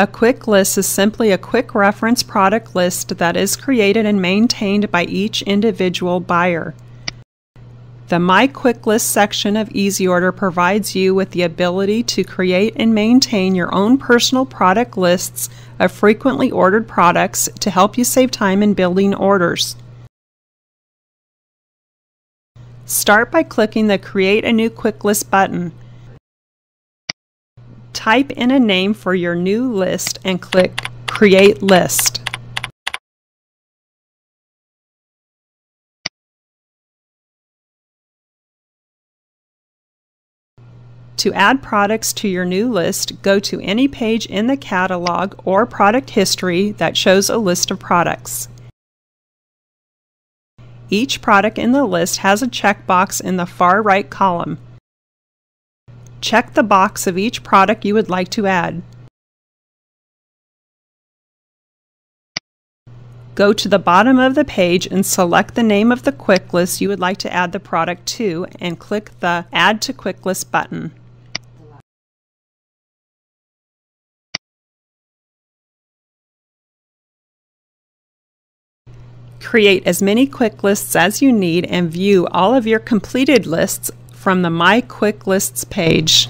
A quick list is simply a quick reference product list that is created and maintained by each individual buyer. The My Quick List section of EZ-Order provides you with the ability to create and maintain your own personal product lists of frequently ordered products to help you save time in building orders. Start by clicking the Create a New Quick List button. Type in a name for your new list and click Create List. To add products to your new list, go to any page in the catalog or product history that shows a list of products. Each product in the list has a checkbox in the far right column. Check the box of each product you would like to add. Go to the bottom of the page and select the name of the quick list you would like to add the product to and click the Add to Quick List button. Create as many quick lists as you need and view all of your completed lists from the My Quick Lists page.